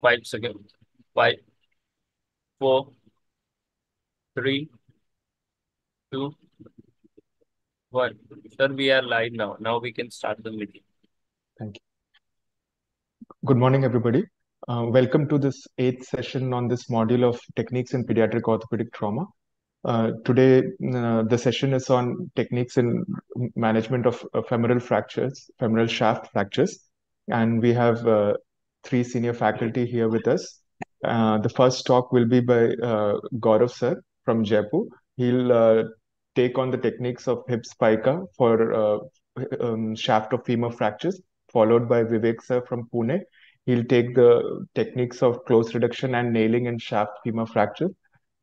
Five seconds. Five, four, three, two, one. Sir, we are live now. Now we can start the meeting. Thank you. Good morning, everybody. Uh, welcome to this eighth session on this module of techniques in pediatric orthopedic trauma. Uh, today, uh, the session is on techniques in management of uh, femoral fractures, femoral shaft fractures. And we have uh, three senior faculty here with us. Uh, the first talk will be by uh, Gaurav sir from Jaipur. He'll uh, take on the techniques of hip spica for uh, um, shaft of femur fractures, followed by Vivek sir from Pune. He'll take the techniques of close reduction and nailing in shaft femur fractures,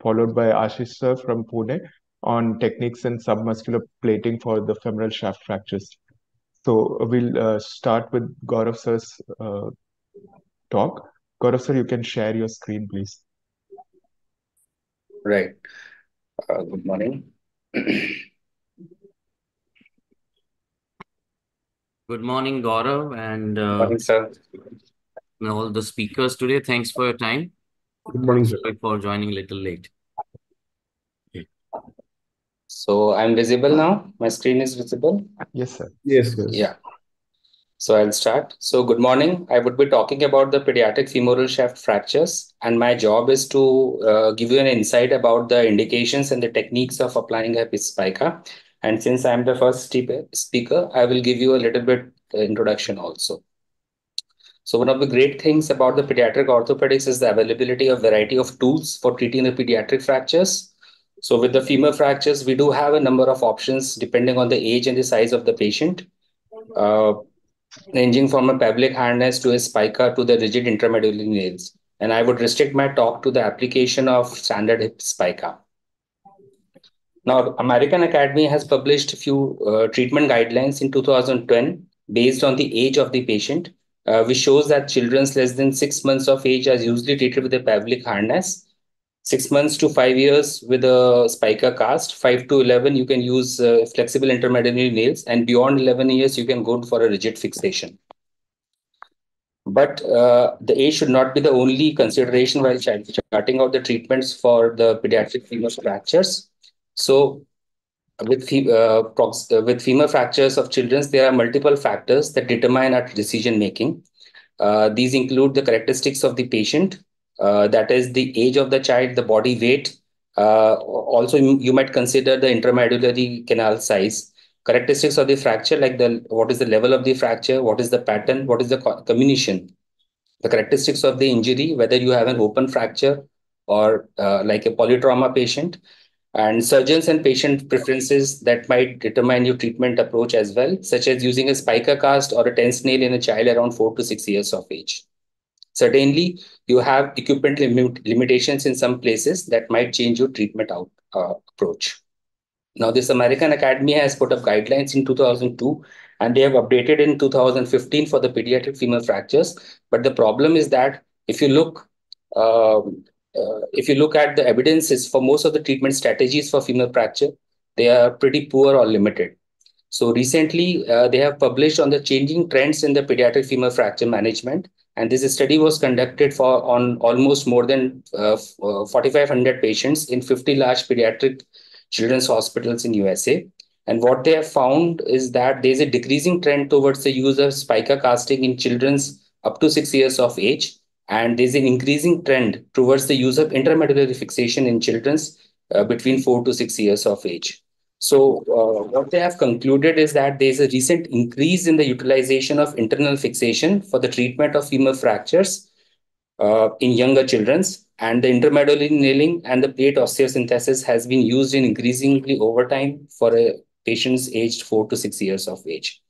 followed by Ashish sir from Pune on techniques in submuscular plating for the femoral shaft fractures. So we'll uh, start with Gaurav sir's uh, talk. Gaurav sir, you can share your screen, please. Right. Uh, good morning. Good morning, Gaurav, and uh, Morning, sir. all the speakers today. Thanks for your time. Good morning, sir. Sorry for joining a little late. So I'm visible now. My screen is visible. Yes, sir. Yes, yes. Yeah. So I'll start. So good morning. I would be talking about the pediatric femoral shaft fractures, and my job is to uh, give you an insight about the indications and the techniques of applying a spica. And since I'm the first speaker, I will give you a little bit introduction also. So one of the great things about the pediatric orthopedics is the availability of variety of tools for treating the pediatric fractures. So with the femur fractures, we do have a number of options depending on the age and the size of the patient, uh, ranging from a Pavlik harness to a spica to the rigid intramedullary nails. And I would restrict my talk to the application of standard hip spica. Now, American Academy has published a few uh, treatment guidelines in 2010 based on the age of the patient, uh, which shows that children less than six months of age are usually treated with a Pavlik harness. Six months to five years with a spica cast. Five to 11, you can use uh, flexible intramedullary nails. And beyond 11 years, you can go for a rigid fixation. But uh, the age should not be the only consideration while charting out the treatments for the pediatric femur fractures. So with, uh, uh, with femur fractures of children, there are multiple factors that determine our decision making. Uh, these include the characteristics of the patient, that is the age of the child, the body weight. Uh, also, you, might consider the intramedullary canal size. Characteristics of the fracture, like the what is the level of the fracture, what is the pattern, what is the comminution. The characteristics of the injury, whether you have an open fracture or uh, like a polytrauma patient, and surgeons and patient preferences that might determine your treatment approach as well, such as using a spica cast or a TENS nail in a child around four to six years of age. Certainly, you have equipment limit limitations in some places that might change your treatment out, uh, approach. Now, this American Academy has put up guidelines in 2002 and they have updated in 2015 for the pediatric femur fractures. But the problem is that if you look um, uh, if you look at the evidences for most of the treatment strategies for femur fracture, they are pretty poor or limited. So recently, uh, they have published on the changing trends in the pediatric femur fracture management. And this study was conducted for on almost more than uh, uh 4,500 patients in 50 large pediatric children's hospitals in USA. And what they have found is that there's a decreasing trend towards the use of spica casting in children's up to six years of age and there's an increasing trend towards the use of intramedullary fixation in children uh, between four to six years of age. So uh, what they have concluded is that there's a recent increase in the utilization of internal fixation for the treatment of femur fractures uh, in younger children. And the intramedullary nailing and the plate osteosynthesis has been used in increasingly over time for a patients aged four to six years of age.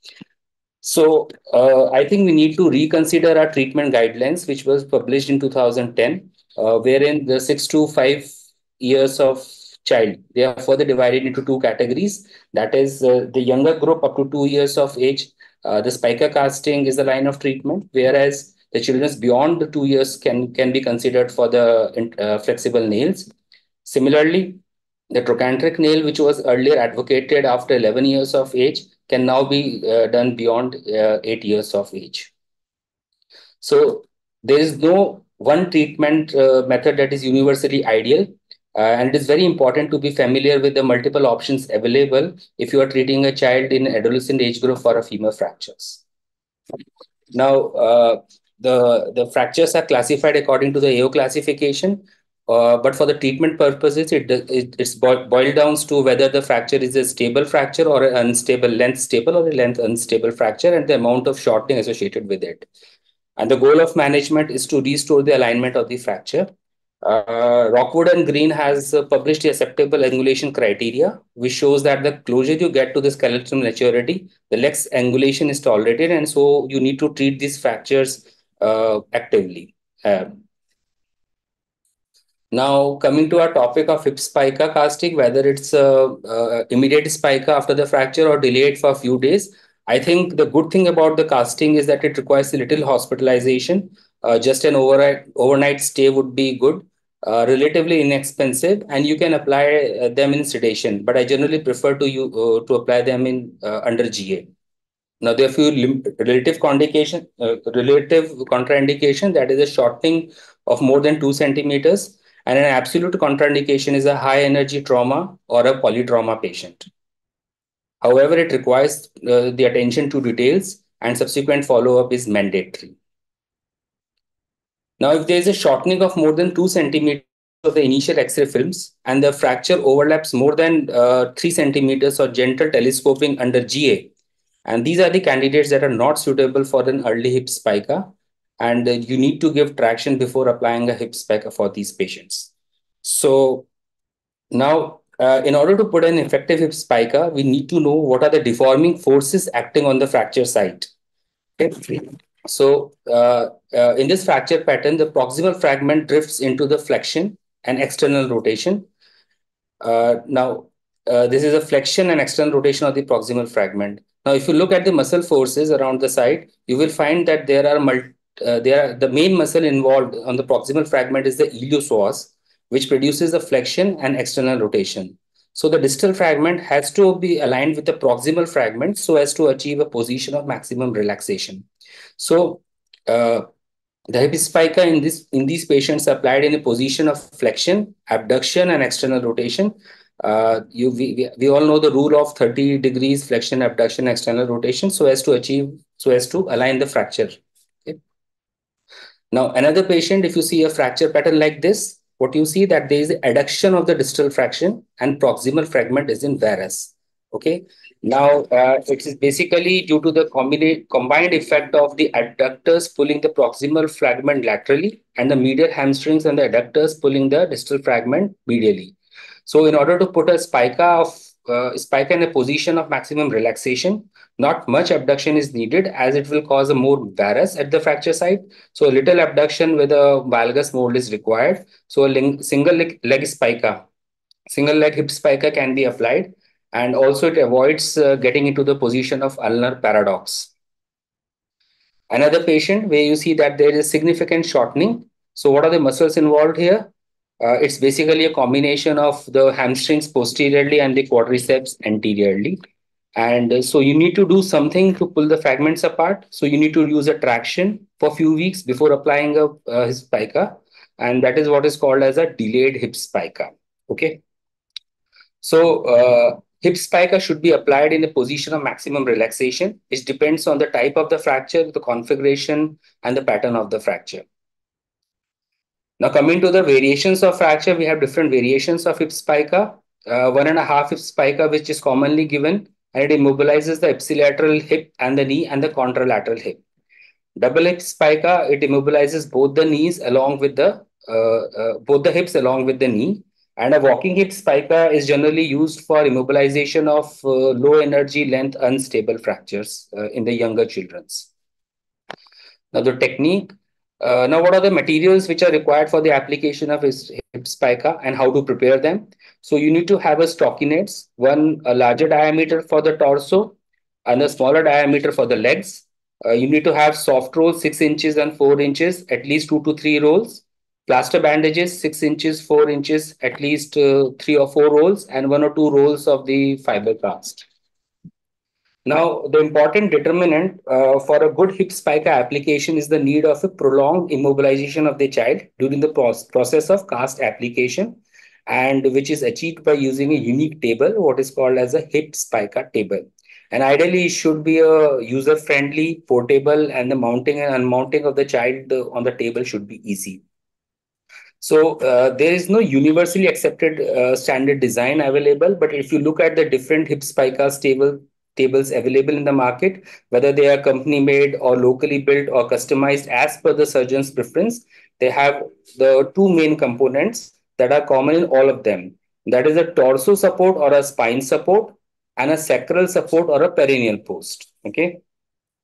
So uh, I think we need to reconsider our treatment guidelines, which was published in 2010, uh, wherein the six to five years of child, they are further divided into two categories. That is uh, the younger group up to two years of age. Uh, the spica casting is the line of treatment, whereas the children beyond the two years can, can be considered for the uh, flexible nails. Similarly, the trochanteric nail, which was earlier advocated after 11 years of age, can now be uh, done beyond uh, eight years of age. So there is no one treatment uh, method that is universally ideal. Uh, and it is very important to be familiar with the multiple options available if you are treating a child in adolescent age group for a femur fractures. Now, uh, the, the fractures are classified according to the AO classification. Uh, but for the treatment purposes, it, it it's boiled down to whether the fracture is a stable fracture or an unstable length stable or a length unstable fracture and the amount of shortening associated with it. And the goal of management is to restore the alignment of the fracture. Uh, Rockwood and Green has uh, published the acceptable angulation criteria, which shows that the closer you get to the skeletal maturity, the less angulation is tolerated. And so you need to treat these fractures uh, actively. Uh, now, coming to our topic of hip spica casting, whether it's uh, uh, immediate spica after the fracture or delayed for a few days, I think the good thing about the casting is that it requires a little hospitalization. Uh, just an overnight stay would be good, uh, relatively inexpensive, and you can apply uh, them in sedation. But I generally prefer to you uh, to apply them in under GA. Now, there are few relative contraindication, relative contraindication that is a shortening of more than two centimeters and an absolute contraindication is a high energy trauma or a polytrauma patient. However, it requires uh, the attention to details and subsequent follow-up is mandatory. Now, if there is a shortening of more than two centimeters of the initial X-ray films and the fracture overlaps more than uh, three centimeters or gentle telescoping under GA, and these are the candidates that are not suitable for an early hip spica, and you need to give traction before applying a hip spica for these patients. So now, uh, in order to put an effective hip spica, we need to know what are the deforming forces acting on the fracture site. So uh, uh, in this fracture pattern, the proximal fragment drifts into the flexion and external rotation. Uh, now, uh, this is a flexion and external rotation of the proximal fragment. Now, if you look at the muscle forces around the site, you will find that there are multiple uh, there the main muscle involved on the proximal fragment is the iliopsoas, which produces the flexion and external rotation. So the distal fragment has to be aligned with the proximal fragment so as to achieve a position of maximum relaxation. So uh, the hip spica in this in these patients applied in a position of flexion, abduction, and external rotation. Uh, you we, we all know the rule of 30 degrees flexion, abduction, external rotation so as to achieve so as to align the fracture now, another patient, if you see a fracture pattern like this, what you see that there is adduction of the distal fraction and proximal fragment is in varus. Okay. Now, uh, it is basically due to the combined effect of the adductors pulling the proximal fragment laterally and the medial hamstrings and the adductors pulling the distal fragment medially. So in order to put a spica of uh, spica in a position of maximum relaxation, not much abduction is needed as it will cause a more varus at the fracture site. So a little abduction with a valgus mold is required. So a single leg, leg spica, single leg hip spica can be applied. And also it avoids uh, getting into the position of ulnar paradox. Another patient where you see that there is significant shortening. So what are the muscles involved here? Uh, it's basically a combination of the hamstrings posteriorly and the quadriceps anteriorly. And uh, so you need to do something to pull the fragments apart. So you need to use a traction for a few weeks before applying a uh, hip spica. And that is what is called as a delayed hip spica. Okay. So uh, hip spica should be applied in a position of maximum relaxation. It depends on the type of the fracture, the configuration, and the pattern of the fracture. Now coming to the variations of fracture, we have different variations of hip spica. Uh, one and a half hip spica, which is commonly given and it immobilizes the ipsilateral hip and the knee and the contralateral hip. Double hip spica, it immobilizes both the knees along with the uh, uh, both the hips along with the knee. And a walking hip spica is generally used for immobilization of uh, low energy length unstable fractures uh, in the younger children's. Now the technique, uh, now, what are the materials which are required for the application of hip spica and how to prepare them? So you need to have a stockinets, one a larger diameter for the torso and a smaller diameter for the legs. Uh, you need to have soft rolls, six inches and four inches, at least two to three rolls. Plaster bandages, six inches, four inches, at least uh, three or four rolls, and one or two rolls of the fiber cast. Now, the important determinant uh, for a good hip spica application is the need of a prolonged immobilization of the child during the process of cast application and which is achieved by using a unique table, what is called as a hip spica table. And ideally, it should be a user-friendly, portable, and the mounting and unmounting of the child on the table should be easy. So uh, there is no universally accepted uh, standard design available, but if you look at the different hip spica table tables available in the market, whether they are company made or locally built or customized as per the surgeon's preference, they have the two main components that are common in all of them. That is a torso support or a spine support and a sacral support or a perineal post. Okay.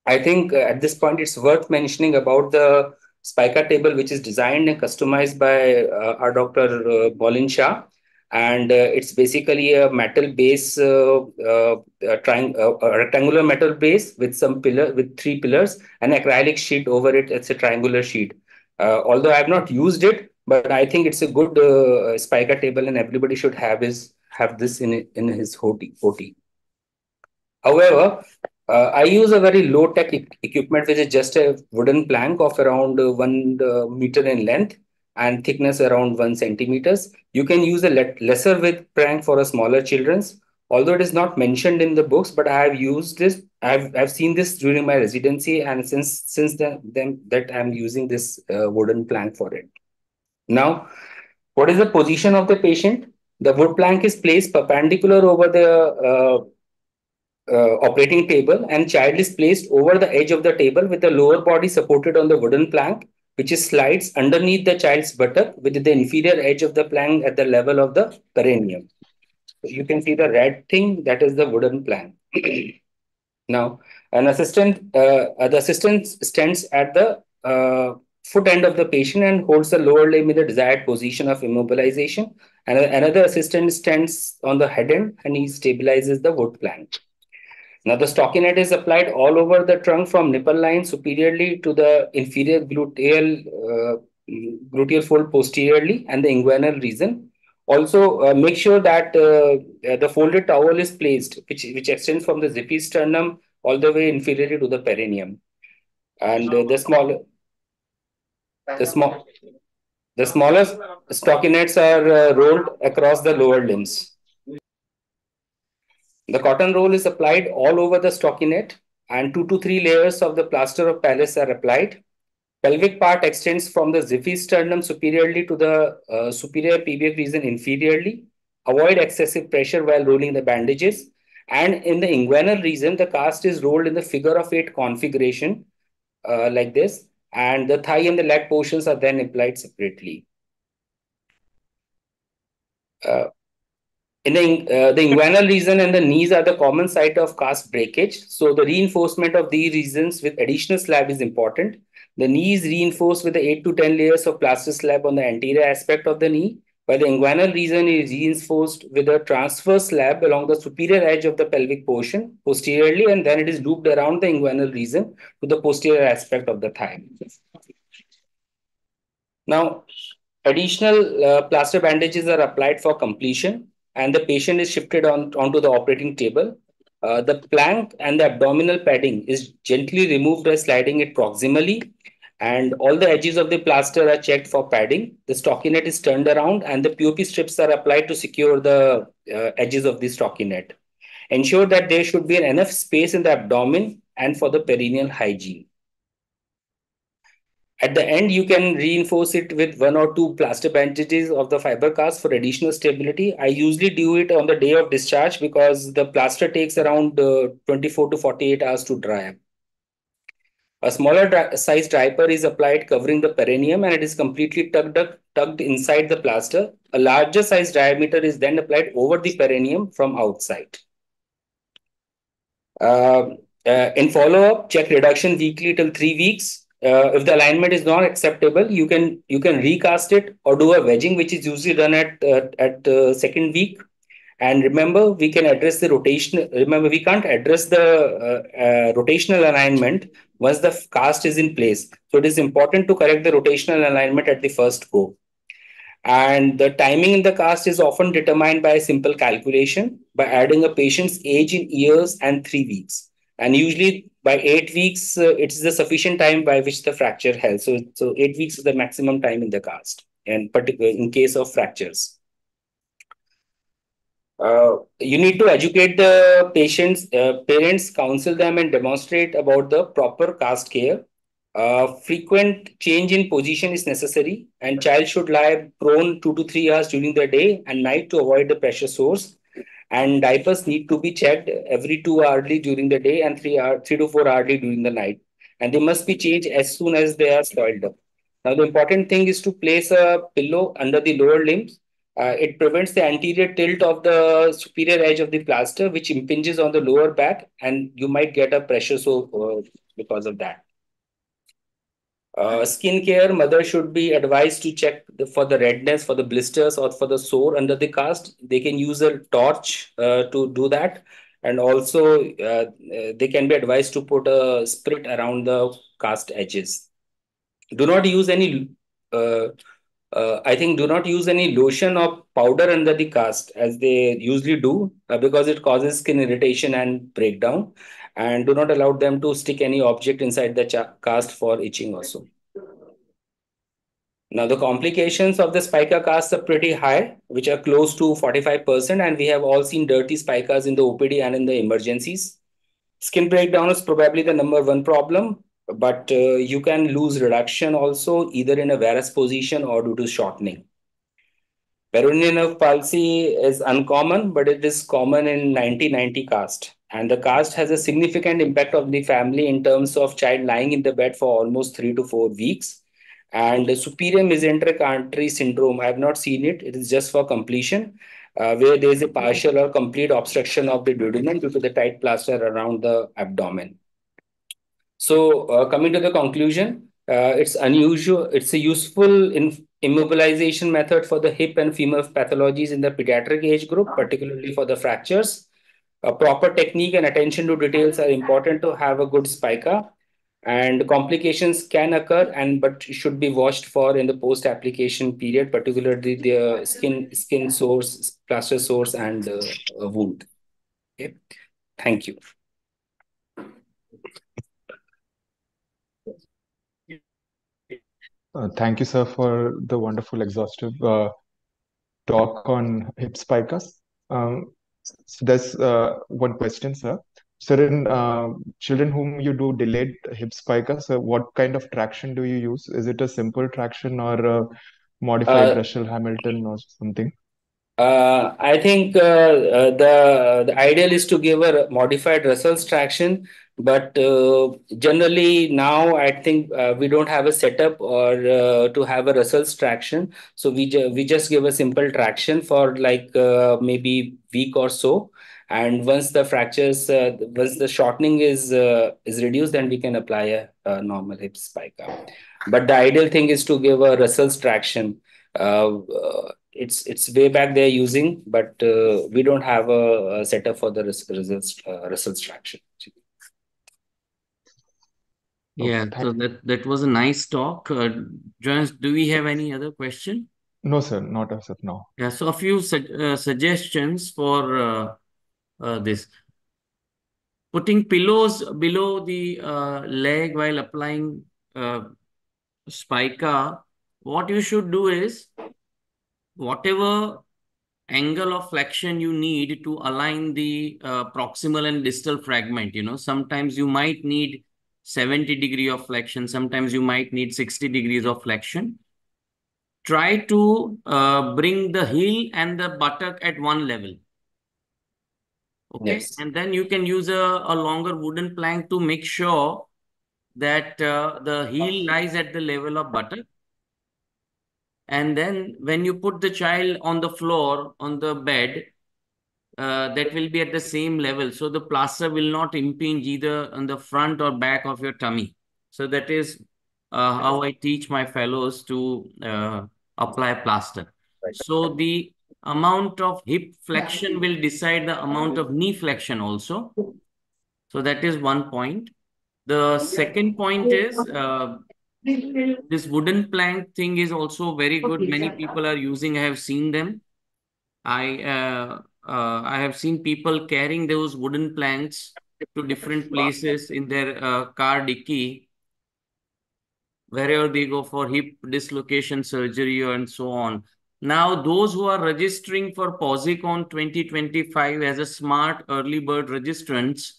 I think uh, at this point, it's worth mentioning about the spica table, which is designed and customized by uh, our Dr. Uh, Maulin Shah and uh, it's basically a metal base, uh, uh, a, tri- a rectangular metal base with some pillar with three pillars, and acrylic sheet over it. It's a triangular sheet. although I have not used it, but I think it's a good uh, spica table, and everybody should have his have this in in his OT. OT. However, uh, I use a very low tech e- equipment, which is just a wooden plank of around uh, one meter in length and thickness around one centimeters. You can use a lesser width plank for a smaller children's. Although it is not mentioned in the books, but I have used this. I've I've seen this during my residency, and since since then, then that I'm using this uh, wooden plank for it. Now, what is the position of the patient? The wood plank is placed perpendicular over the uh, operating table, and child is placed over the edge of the table with the lower body supported on the wooden plank which is slides underneath the child's buttock with the inferior edge of the plank at the level of the perineum. So you can see the red thing, that is the wooden plank. now, an assistant, uh, the assistant stands at the uh, foot end of the patient and holds the lower limb in the desired position of immobilization. And another assistant stands on the head end and he stabilizes the wood plank. Now the stockinette is applied all over the trunk from nipple line superiorly to the inferior gluteal, uh, gluteal fold posteriorly and the inguinal region. Also, uh, make sure that uh, the folded towel is placed, which, which extends from the xiphisternum all the way inferiorly to the perineum. And uh, the smaller, the small, the smaller stockinettes are uh, rolled across the lower limbs. The cotton roll is applied all over the stockinette and two to three layers of the plaster of Paris are applied. Pelvic part extends from the xiphisternum superiorly to the uh, superior pubic region inferiorly. Avoid excessive pressure while rolling the bandages. And in the inguinal region, the cast is rolled in the figure of eight configuration uh, like this. And the thigh and the leg portions are then applied separately. Uh, in the, uh, the inguinal region and the knees are the common site of cast breakage. So the reinforcement of these regions with additional slab is important. The knee is reinforced with the 8 to 10 layers of plaster slab on the anterior aspect of the knee, while the inguinal region is reinforced with a transverse slab along the superior edge of the pelvic portion posteriorly, and then it is looped around the inguinal region to the posterior aspect of the thigh. Now, additional uh, plaster bandages are applied for completion and the patient is shifted on onto the operating table. Uh, the plank and the abdominal padding is gently removed by sliding it proximally, and all the edges of the plaster are checked for padding. The stockinette is turned around, and the POP strips are applied to secure the uh, edges of the stockinette. Ensure that there should be enough space in the abdomen and for the perineal hygiene. At the end, you can reinforce it with one or two plaster bandages of the fiber cast for additional stability. I usually do it on the day of discharge because the plaster takes around uh, 24 to 48 hours to dry. up. A smaller dri size diaper is applied covering the perineum and it is completely tucked, up, tucked inside the plaster. A larger size diameter is then applied over the perineum from outside. Uh, uh, in follow-up, check reduction weekly till three weeks uh, if the alignment is not acceptable, you can you can recast it or do a wedging, which is usually done at uh, at the second week. And remember, we can address the rotation. Remember, we can't address the uh, uh, rotational alignment once the cast is in place. So it is important to correct the rotational alignment at the first go. And the timing in the cast is often determined by a simple calculation by adding a patient's age in years and three weeks. And usually by eight weeks, uh, it's the sufficient time by which the fracture heals. So, so eight weeks is the maximum time in the cast, and particularly in case of fractures. Uh, you need to educate the patients, uh, parents, counsel them, and demonstrate about the proper cast care. Uh, frequent change in position is necessary, and child should lie prone two to three hours during the day and night to avoid the pressure source. And diapers need to be checked every two hourly during the day and three hour, three to four hourly during the night. And they must be changed as soon as they are soiled up. Now, the important thing is to place a pillow under the lower limbs. Uh, it prevents the anterior tilt of the superior edge of the plaster, which impinges on the lower back, and you might get a pressure so uh, because of that. Uh, skin care, mother should be advised to check the, for the redness, for the blisters, or for the sore under the cast. They can use a torch uh, to do that. And also, uh, they can be advised to put a spirit around the cast edges. Do not use any, uh, uh, I think, do not use any lotion or powder under the cast as they usually do uh, because it causes skin irritation and breakdown and do not allow them to stick any object inside the cast for itching also. Now, the complications of the spica casts are pretty high, which are close to 45%, and we have all seen dirty spicas in the OPD and in the emergencies. Skin breakdown is probably the number one problem, but uh, you can lose reduction also either in a varus position or due to shortening. Peroneal nerve palsy is uncommon, but it is common in 90-90 cast. And the cast has a significant impact on the family in terms of child lying in the bed for almost three to four weeks. And the superior mesenteric artery syndrome, I have not seen it. It is just for completion, uh, where there is a partial or complete obstruction of the duodenum due to the tight plaster around the abdomen. So uh, coming to the conclusion, uh, it's unusual. It's a useful immobilization method for the hip and femur pathologies in the pediatric age group, particularly for the fractures. A proper technique and attention to details are important to have a good spica and complications can occur and but should be watched for in the post application period particularly the skin skin source plaster source and uh, wound. Okay. Thank you. Uh, thank you sir for the wonderful exhaustive uh, talk on hip spicas um, so there's uh, one question, sir. So in uh, children whom you do delayed hip spica, so what kind of traction do you use? Is it a simple traction or a modified Uh, Russell Hamilton or something? Uh, I think uh, uh, the the ideal is to give a modified Russell's traction, but uh, generally now I think uh, we don't have a setup or uh, to have a Russell's traction, so we ju we just give a simple traction for like maybe week or so, and once the fractures, once the shortening is is reduced, then we can apply a, a normal hip spica. But the ideal thing is to give a Russell's traction. It's it's way back they're using, but uh, we don't have a, a setup for the res- Russell's uh, Russell's traction. Okay, Yeah, so that that was a nice talk. Uh, Joyance, do we have any other question? no, sir, not as of now. Yeah, so a few su uh, suggestions for uh, uh, this. Putting pillows below the uh, leg while applying uh, spica, what you should do is whatever angle of flexion you need to align the uh, proximal and distal fragment, you know, sometimes you might need 70 degree of flexion, sometimes you might need 60 degrees of flexion. Try to uh, bring the heel and the buttock at one level. Okay, Yes. and then you can use a, a longer wooden plank to make sure that uh, the heel lies at the level of buttock. And then when you put the child on the floor, on the bed, uh, that will be at the same level. So the plaster will not impinge either on the front or back of your tummy. So that is uh, how I teach my fellows to uh, apply plaster. So the amount of hip flexion will decide the amount of knee flexion also. So that is one point. The second point is uh, this wooden plank thing is also very good. Many people are using. I have seen them. I uh, uh, I have seen people carrying those wooden planks to different places in their uh, car dicky wherever they go for hip dislocation surgery and so on. Now, those who are registering for POSICON 2025 as a smart early bird registrants,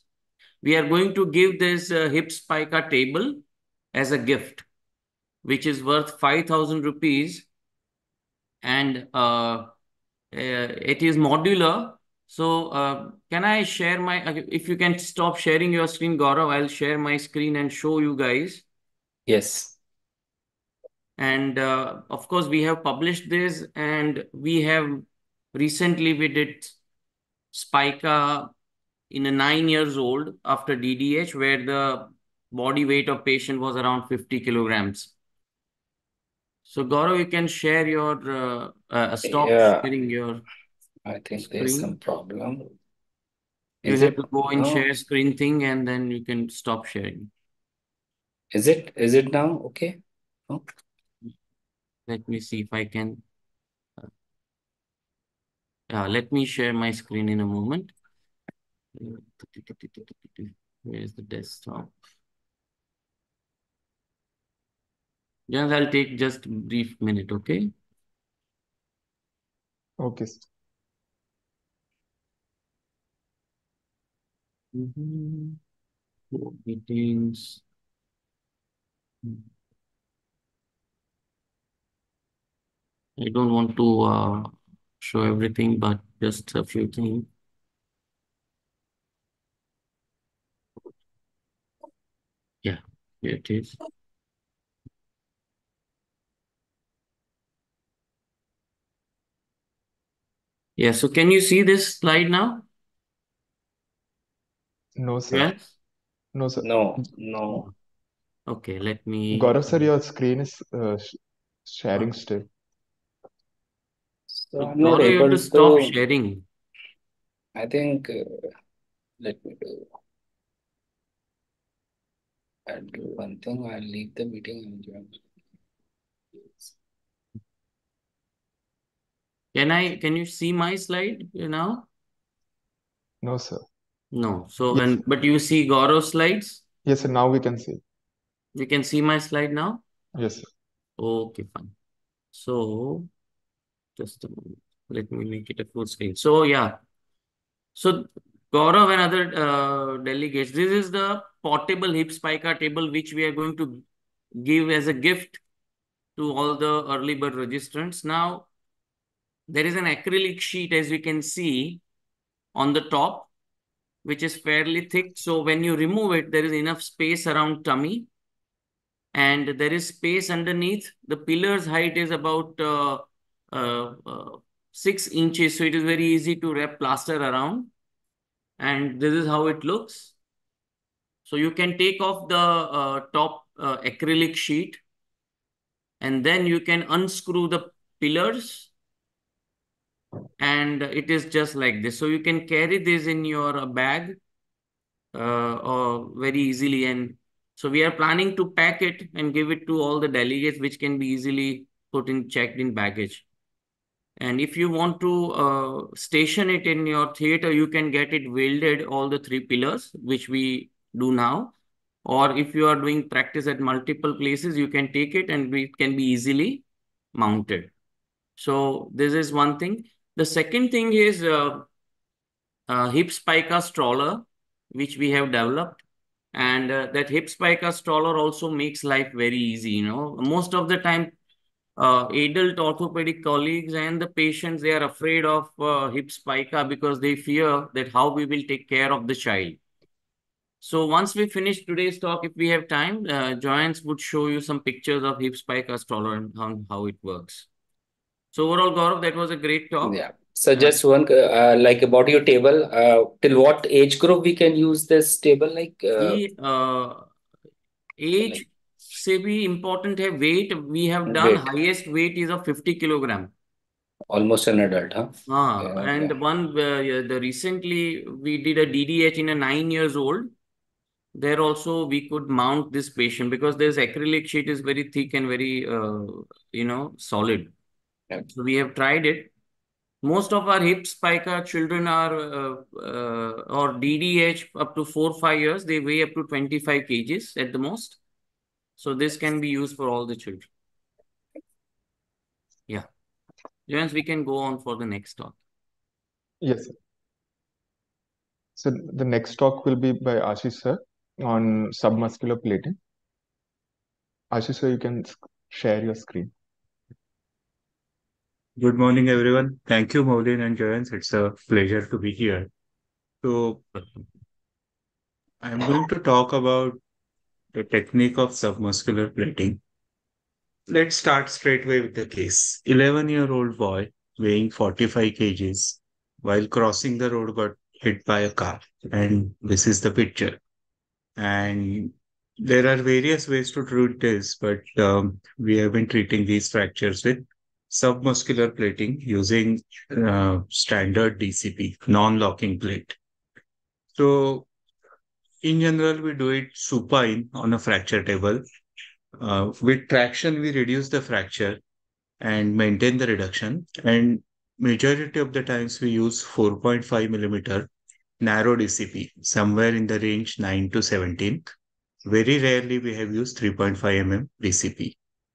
we are going to give this uh, hip spica table as a gift, which is worth 5,000 rupees. And uh, uh, it is modular. So uh, can I share my, uh, if you can stop sharing your screen, Gaurav, I'll share my screen and show you guys. Yes. And uh, of course, we have published this and we have recently we did Spica in a nine years old after DDH where the body weight of patient was around 50 kilograms. So Gaurav, you can share your, uh, uh, stop Yeah. sharing your, I think there's some problem. you Is have it? to go and No. share screen thing and then you can stop sharing. Is it? Is it now? Okay. No? Let me see if I can. uh, Yeah, let me share my screen in a moment. Where's the desktop? Yes, I'll take just a brief minute, okay? Okay. sir. Mhm. Meetings. I don't want to uh, show everything, but just a few things. Yeah, here it is. Yeah, so can you see this slide now? No, sir. Yes? No, sir. No, no. Okay, let me. Gaurav, sir, your screen is uh, sh sharing still. So So I'm not Gaurav, you have able to stop to. sharing. I think. Uh, let me do. I'll do one thing. I'll leave the meeting and join. Can I, can you see my slide now? No, sir. No. So, Yes, and, but you see Gaurav's slides? yes, sir. Now we can see. You can see my slide now? Yes, sir. Okay, fine. So, just a moment. Let me make it a full screen. So, yeah. So, Gaurav and other uh, delegates, this is the portable hip spica table which we are going to give as a gift to all the early bird registrants. Now, there is an acrylic sheet as you can see on the top, which is fairly thick. So when you remove it, there is enough space around tummy and there is space underneath. The pillar's height is about uh, uh, uh, six inches. So it is very easy to wrap plaster around. And this is how it looks. So you can take off the uh, top uh, acrylic sheet and then you can unscrew the pillars and it is just like this. So you can carry this in your bag uh, or very easily. And so we are planning to pack it and give it to all the delegates, which can be easily put in checked in baggage. And if you want to uh, station it in your theater, you can get it welded, all the three pillars, which we do now. Or if you are doing practice at multiple places, you can take it and it can be easily mounted. So this is one thing. The second thing is uh, uh, hip spica stroller, which we have developed. And uh, that hip spica stroller also makes life very easy. You know, most of the time, uh, adult orthopedic colleagues and the patients, they are afraid of uh, hip spica because they fear that how we will take care of the child. So once we finish today's talk, if we have time, uh, Joyance would show you some pictures of hip spica stroller and how, how it works. So overall, Gaurav, that was a great talk. Yeah. So just one, uh, like about your table, uh, till what age group we can use this table? Like, uh, The uh, age से भी important है weight. We have done Weight. highest weight is of 50 kilogram. almost an adult, huh? Ah, Yeah, and okay. one uh, yeah, the recently we did a DDH in a nine years old. There also we could mount this patient because this acrylic sheet is very thick and very uh, you know solid. Yeah. So we have tried it, most of our hip spica children are uh, uh, or DDH up to four five years. They weigh up to 25 kgs at the most. So this can be used for all the children. Yeah. Joyance, we can go on for the next talk. Yes. Sir. So the next talk will be by Ashish sir on submuscular plating. Ashish sir, you can share your screen. Good morning, everyone. Thank you, Maulin and Jayant. It's a pleasure to be here. So I'm going to talk about the technique of submuscular plating. Let's start straight away with the case. 11-year-old boy weighing 45 kgs while crossing the road got hit by a car. And this is the picture. And there are various ways to treat this, but um, we have been treating these fractures with submuscular plating using uh, standard DCP, non-locking plate. So in general, we do it supine on a fracture table. Uh, with traction, we reduce the fracture and maintain the reduction. And majority of the times we use 4.5 millimeter narrow DCP, somewhere in the range 9 to 17. Very rarely we have used 3.5 mm DCP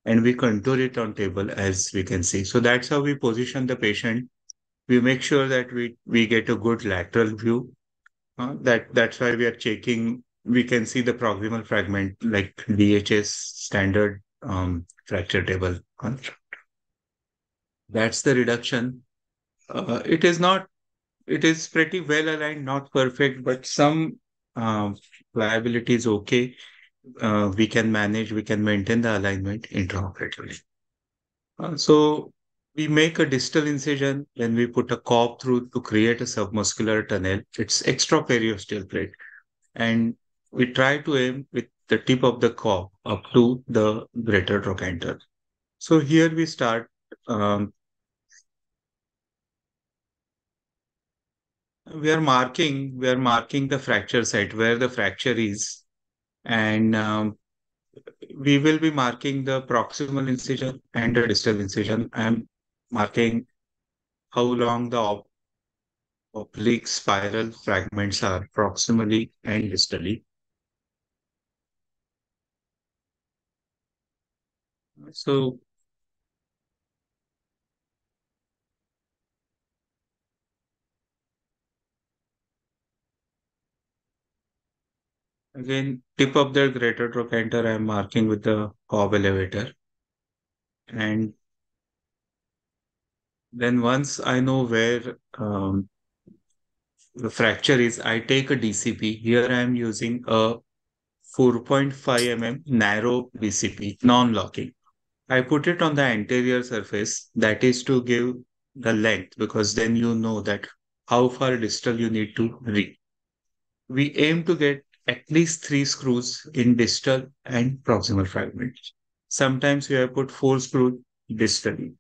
and we contour it on table as we can see. So that's how we position the patient. We make sure that we, we get a good lateral view. Uh, that That's why we are checking. We can see the proximal fragment like DHS standard um, fracture table construct. That's the reduction. Uh, it is not, it is pretty well aligned, not perfect, but some uh, pliability is okay uh, we can manage, we can maintain the alignment intraoperatively. Uh, so we make a distal incision when we put a Cobb through to create a submuscular tunnel. It's extraperiosteal plate. And we try to aim with the tip of the Cobb up to the greater trochanter. So here we start um, we are marking we are marking the fracture site where the fracture is and um, we will be marking the proximal incision and the distal incision. I'm marking how long the oblique spiral fragments are proximally and distally. So Again, tip of the greater trochanter I'm marking with the Cobb elevator. And then once I know where um, the fracture is, I take a DCP. Here I am using a 4.5 mm narrow DCP, non-locking. I put it on the anterior surface. That is to give the length because then you know that how far distal you need to reach. We aim to get at least three screws in distal and proximal fragments. Sometimes we have put four screws distally.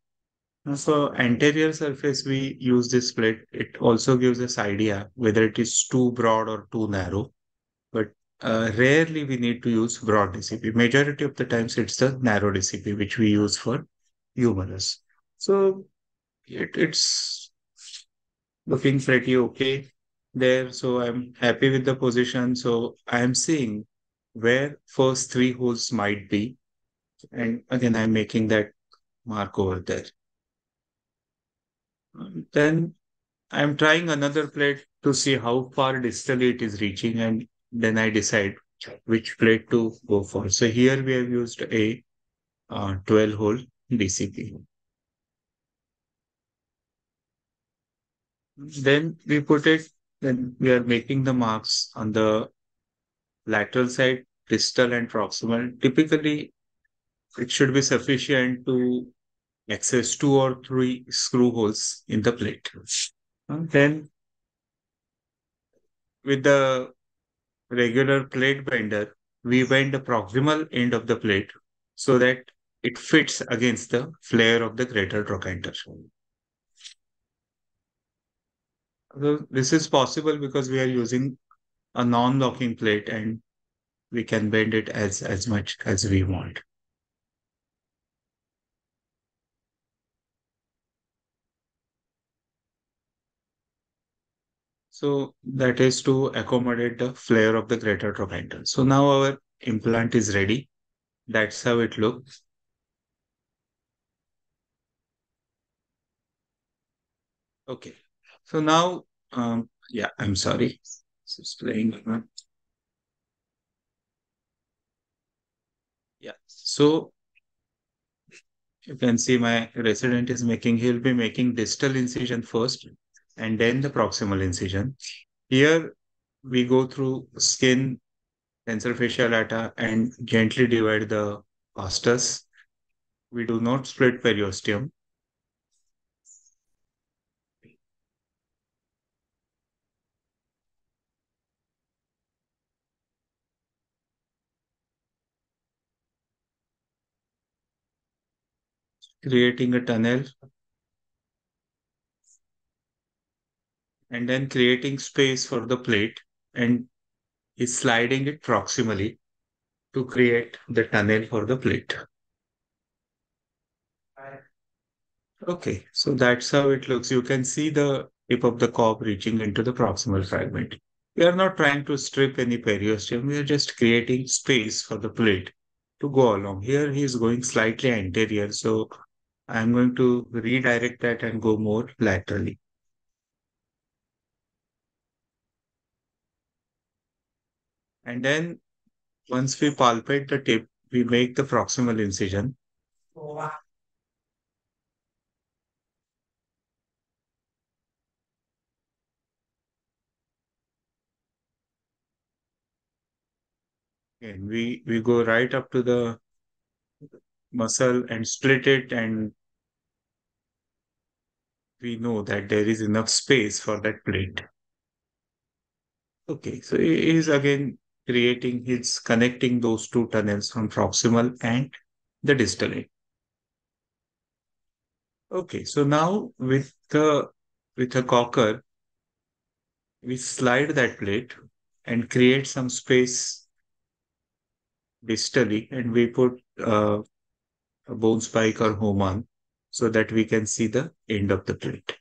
So anterior surface, we use this plate. It also gives us idea whether it is too broad or too narrow. But uh, rarely we need to use broad DCP. Majority of the times it's the narrow DCP which we use for humerus. So it, it's looking pretty okay there. So I'm happy with the position. So I'm seeing where first three holes might be. And again, I'm making that mark over there. Then I'm trying another plate to see how far distally it is reaching. And then I decide which plate to go for. So here we have used a uh, 12 hole DCP. Then we put it then we are making the marks on the lateral side, distal and proximal. Typically, it should be sufficient to access two or three screw holes in the plate. And then with the regular plate bender, we bend the proximal end of the plate so that it fits against the flare of the greater trochanter. So this is possible because we are using a non-locking plate and we can bend it as, as much as we want. So that is to accommodate the flare of the greater trochanter. So now our implant is ready. That's how it looks. Okay. So now, um, yeah, I'm sorry. It's playing. Yeah. So you can see my resident is making, he'll be making distal incision first and then the proximal incision. Here we go through skin, tensor fascia lata and gently divide the vastus. We do not split periosteum. Creating a tunnel and then creating space for the plate and is sliding it proximally to create the tunnel for the plate. Okay, so that's how it looks. You can see the tip of the Cobb reaching into the proximal fragment. We are not trying to strip any periosteum. We are just creating space for the plate to go along. Here he is going slightly anterior, so I'm going to redirect that and go more laterally. And then once we palpate the tip, we make the proximal incision. And we, we go right up to the muscle and split it and we know that there is enough space for that plate. Okay, so he is again creating, he's connecting those two tunnels from proximal and the distal. Okay, so now with the with a Kocher, we slide that plate and create some space distally and we put uh, bone spike or Hohmann so that we can see the end of the plate.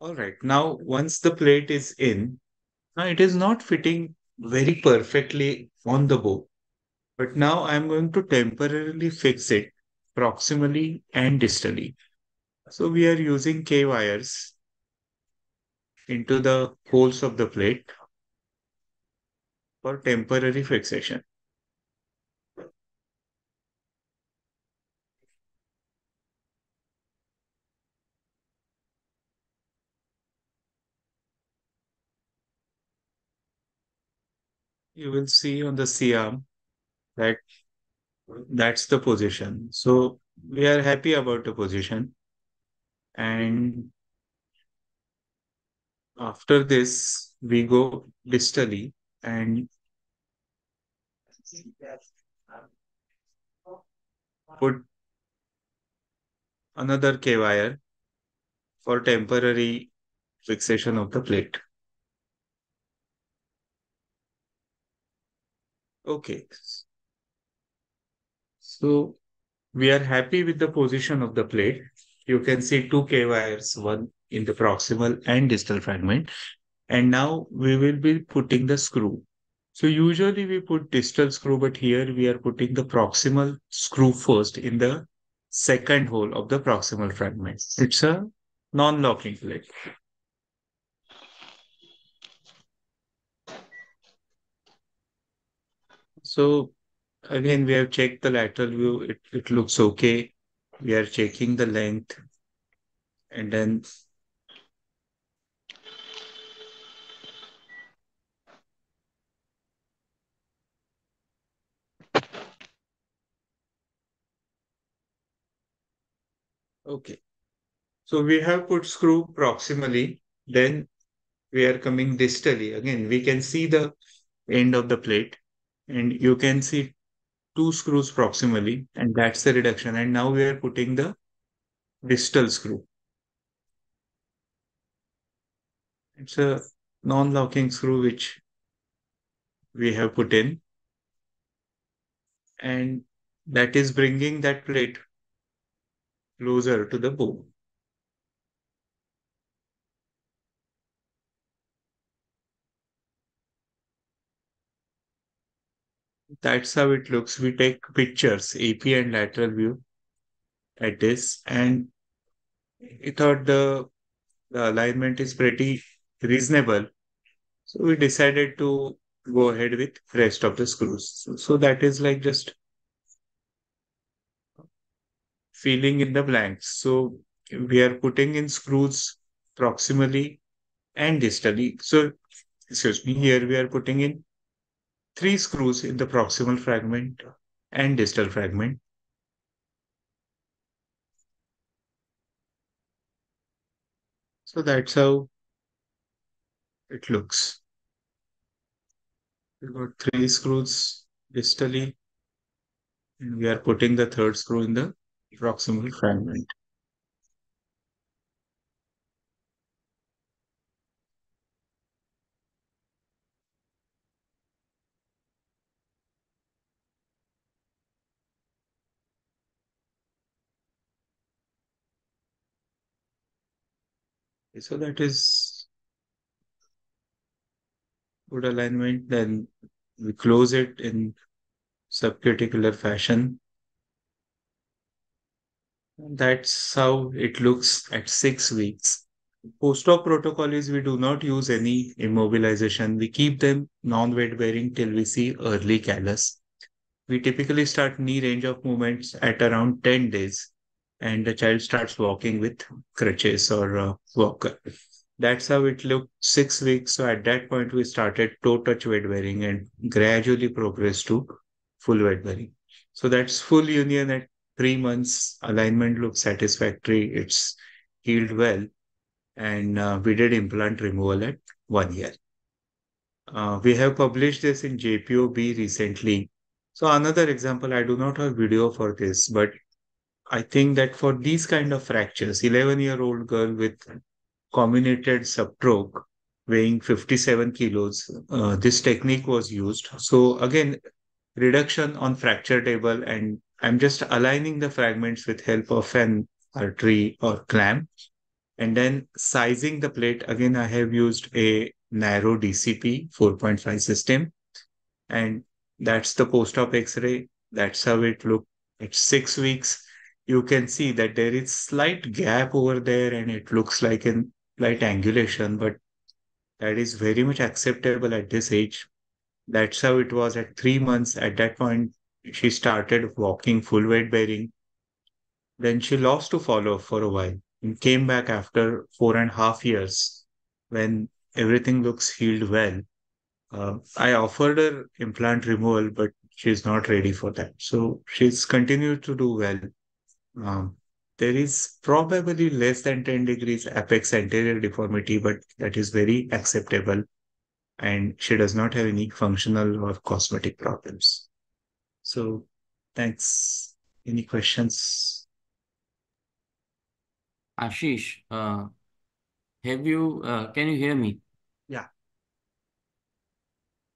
All right, now once the plate is in, now it is not fitting very perfectly on the bow, but now I'm going to temporarily fix it proximally and distally. So we are using K wires into the holes of the plate for temporary fixation. You will see on the C-arm that that's the position. So we are happy about the position. And after this, we go distally and put another K wire for temporary fixation of the plate. Okay. So we are happy with the position of the plate. You can see two K wires, one in the proximal and distal fragment. And now we will be putting the screw. So usually we put distal screw, but here we are putting the proximal screw first in the second hole of the proximal fragment. It's a non-locking plate. So again, we have checked the lateral view. It, it looks okay. We are checking the length and then Okay. So we have put screw proximally, then we are coming distally. Again, we can see the end of the plate and you can see two screws proximally and that's the reduction. And now we are putting the distal screw. It's a non-locking screw which we have put in and that is bringing that plate closer to the bone. That's how it looks. We take pictures, AP and lateral view at this, and we thought the, the alignment is pretty reasonable. So we decided to go ahead with rest of the screws. So, so that is like just filling in the blanks. So we are putting in screws proximally and distally. So excuse me, here we are putting in three screws in the proximal fragment and distal fragment. So that's how it looks. We've got three screws distally, and we are putting the third screw in the proximal fragment. So that is good alignment. Then we close it in subcuticular fashion. That's how it looks at six weeks. Post-op protocol is we do not use any immobilization. We keep them non-weight bearing till we see early callus. We typically start knee range of movements at around 10 days and the child starts walking with crutches or a walker. That's how it looked six weeks. So at that point, we started toe touch weight bearing and gradually progressed to full weight bearing. So that's full union at three months. Alignment looks satisfactory. It's healed well. And uh, we did implant removal at one year. Uh, we have published this in JPOB recently. So another example, I do not have video for this, but I think that for these kind of fractures, 11 year old girl with comminuted subtroch weighing 57 kilos, uh, this technique was used. So again, reduction on fracture table and I'm just aligning the fragments with help of an artery or clamp. And then sizing the plate, again, I have used a narrow DCP 4.5 system. And that's the post-op x-ray. That's how it looked at six weeks. You can see that there is slight gap over there and it looks like a slight angulation, but that is very much acceptable at this age. That's how it was at three months. At that point, she started walking full weight bearing. Then she lost to follow for a while and came back after four and a half years when everything looks healed well. Uh, I offered her implant removal, but she's not ready for that. So she's continued to do well. Um, there is probably less than 10 degrees apex anterior deformity, but that is very acceptable. And she does not have any functional or cosmetic problems. So thanks. Any questions? Ashish, uh, have you, uh, can you hear me? Yeah.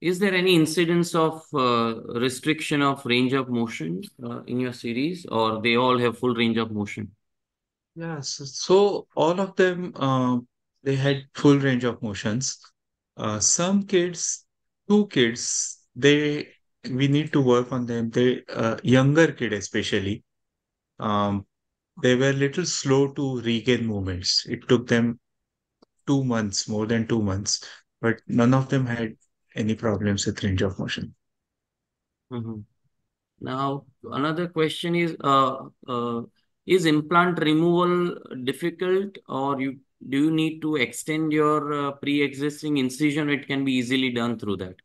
Is there any incidence of uh, restriction of range of motion uh, in your series, or they all have full range of motion? Yes. So all of them, uh, they had full range of motions. Uh, some kids, two kids, they we need to work on them. The uh, younger kid especially, um, they were little slow to regain movements. It took them two months, more than two months, but none of them had any problems with range of motion. Mhm. Now, another question is, uh, uh, is implant removal difficult or you do you need to extend your uh, pre-existing incision? It can be easily done through that.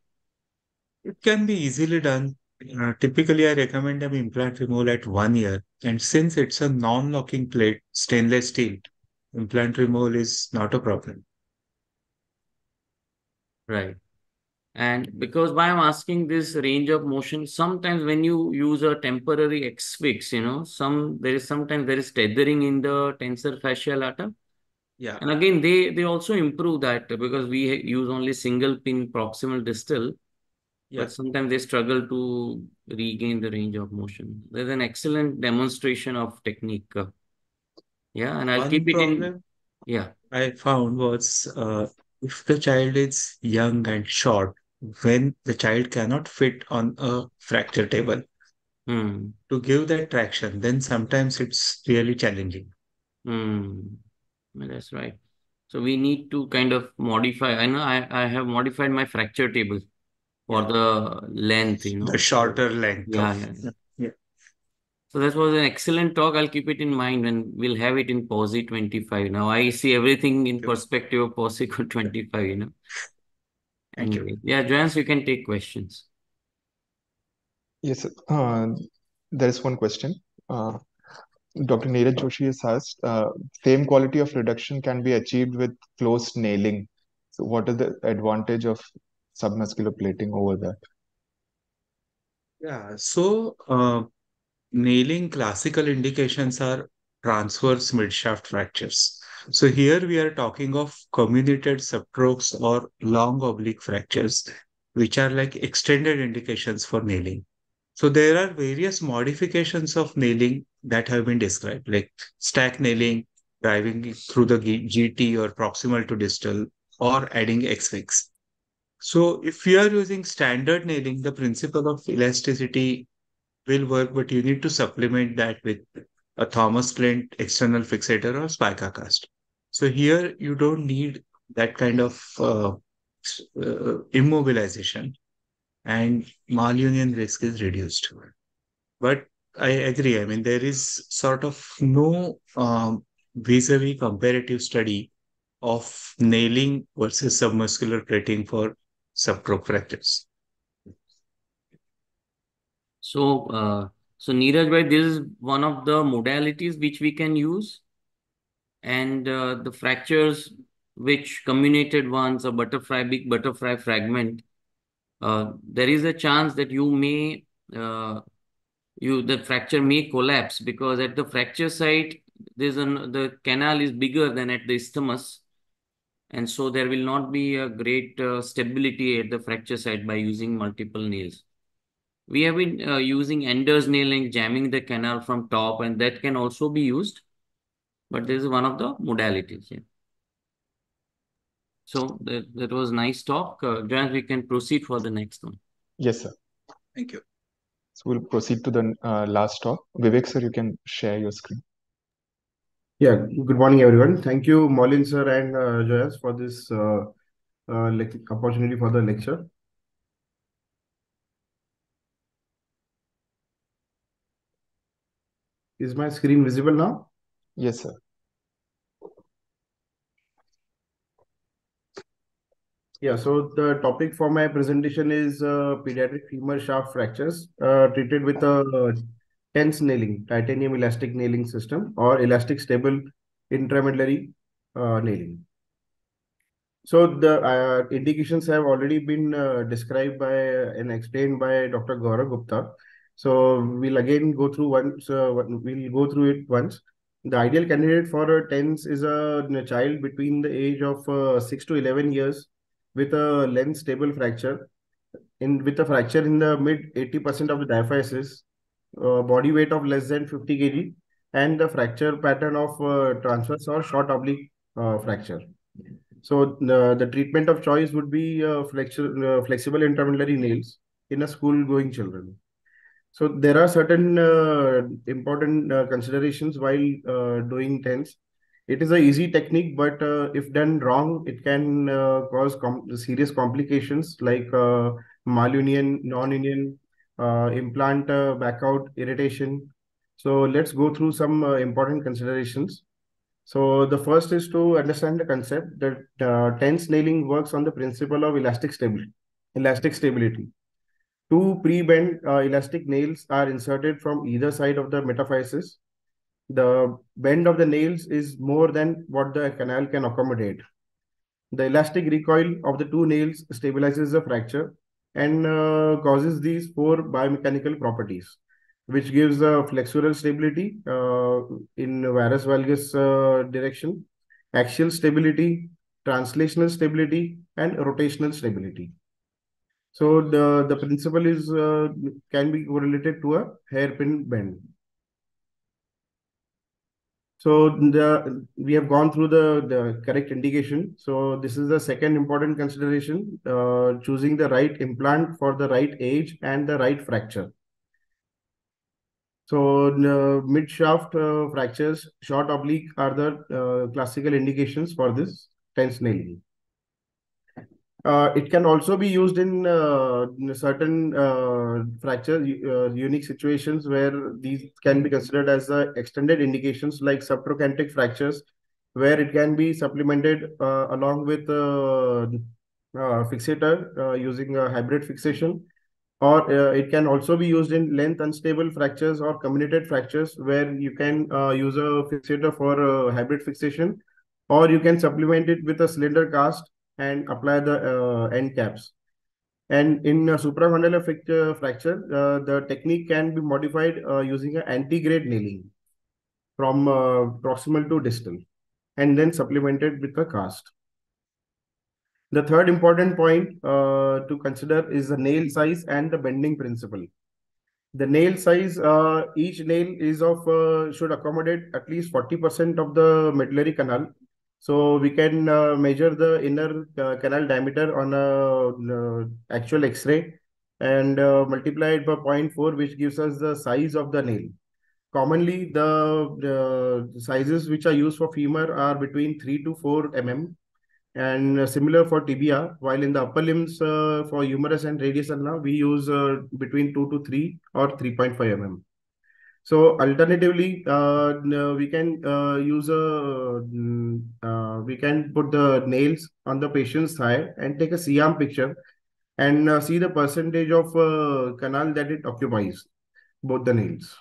It can be easily done. Uh, typically, I recommend them implant removal at one year. And since it's a non-locking plate, stainless steel, implant removal is not a problem. Right. And because why I'm asking this range of motion, sometimes when you use a temporary X-fix, you know, some there is sometimes there is tethering in the tensor fascia lata. Yeah. And again, they they also improve that because we use only single pin proximal distal, Yeah. but sometimes they struggle to regain the range of motion. There's an excellent demonstration of technique. Yeah, and I'll One keep it in. Yeah. I found was uh, if the child is young and short, when the child cannot fit on a fracture table Hmm. to give that traction, then sometimes it's really challenging. Hmm. Well, That's right. So we need to kind of modify. I know I, I have modified my fracture table for Yeah. the length, you know. The shorter length Yeah, of yeah. yeah. So that was an excellent talk. I'll keep it in mind and we'll have it in POSI 25. Now I see everything in perspective of POSI 25, you know. Thank you. Yeah, Joyance, you can take questions. Yes. Uh, there is one question. Uh, Dr. Neeraj Joshi has asked, uh, same quality of reduction can be achieved with closed nailing. So what is the advantage of submuscular plating over that? Yeah, so uh, nailing classical indications are transverse midshaft fractures. So here we are talking of comminuted subtrochs or long oblique fractures, which are like extended indications for nailing. So there are various modifications of nailing that have been described, like stack nailing, driving through the GT or proximal to distal, or adding X-fix. So if you are using standard nailing, the principle of elasticity will work, but you need to supplement that with a Thomas splint external fixator or spica cast. So here you don't need that kind of uh, uh, immobilization and malunion risk is reduced. But I agree. I mean, there is sort of no um, vis-a-vis comparative study of nailing versus submuscular plating for subtroch fractures. So, uh, so Neeraj bhai, this is one of the modalities which we can use. And uh, the fractures which comminuted ones, a butterfly, big butterfly fragment, uh, there is a chance that you may, uh, you the fracture may collapse because at the fracture site, there's an the canal is bigger than at the isthmus, and so there will not be a great uh, stability at the fracture site by using multiple nails. We have been uh, using Ender's nailing, jamming the canal from top, and that can also be used. But this is one of the modalities. Yeah. So that, that was nice talk. Uh, Joyance, we can proceed for the next one. Yes, sir. Thank you. So we'll proceed to the uh, last talk. Vivek, sir, you can share your screen. Yeah, good morning, everyone. Thank you, Maulin sir and uh, Joyance for this uh, uh, opportunity for the lecture. Is my screen visible now? Yes, sir. Yeah, so the topic for my presentation is uh, pediatric femur shaft fractures uh, treated with a TENS nailing, titanium elastic nailing system or elastic stable intramedullary uh, nailing. So the uh, indications have already been uh, described by and explained by Dr. Gaurav Gupta. So we'll again go through once. Uh, we'll go through it once. The ideal candidate for a TENS is a, a child between the age of uh, six to eleven years with a length stable fracture, in with a fracture in the mid eighty percent of the diaphysis, uh, body weight of less than fifty kg, and the fracture pattern of uh, transverse or short oblique uh, fracture. So the, the treatment of choice would be uh, uh, flexible intramedullary nails in a school-going children. So there are certain uh, important uh, considerations while uh, doing TENS. It is a easy technique, but uh, if done wrong, it can uh, cause com serious complications like uh, malunion, non-union, uh, implant uh, backout irritation. So let's go through some uh, important considerations. So the first is to understand the concept that uh, TENS nailing works on the principle of elastic stability. Elastic stability. Two pre-bent uh, elastic nails are inserted from either side of the metaphysis. The bend of the nails is more than what the canal can accommodate. The elastic recoil of the two nails stabilizes the fracture and uh, causes these four biomechanical properties which gives a flexural stability uh, in varus valgus uh, direction, axial stability, translational stability, and rotational stability. So the, the principle is uh, can be correlated to a hairpin bend. So the we have gone through the, the correct indication. So this is the second important consideration, uh, choosing the right implant for the right age and the right fracture. So uh, mid shaft uh, fractures, short oblique are the uh, classical indications for this TENS nailing. Uh, it can also be used in, uh, in certain uh, fracture uh, unique situations where these can be considered as uh, extended indications like subtrochanteric fractures, where it can be supplemented uh, along with fixator using a hybrid fixation. Or it can also be used in length unstable fractures or comminuted fractures where you can use a fixator for hybrid fixation, or you can supplement it with a cylinder cast and apply the uh, end caps. And in uh, supracondylar fracture, fracture uh, the technique can be modified uh, using an antegrade nailing from uh, proximal to distal and then supplemented with a cast. The third important point uh, to consider is the nail size and the bending principle. The nail size, uh, each nail is of uh, should accommodate at least 40% of the medullary canal so we can uh, measure the inner uh, canal diameter on a actual X-ray and uh, multiply it by 0.4, which gives us the size of the nail. Commonly, the, the sizes which are used for femur are between 3 to 4 mm and similar for tibia, while in the upper limbs uh, for humerus and radius ulna, we use uh, between 2 to 3 or 3.5 mm. So alternatively, uh, we can uh, use a mm, uh, we can put the nails on the patient's thigh and take a C-arm picture and uh, see the percentage of uh, canal that it occupies, both the nails.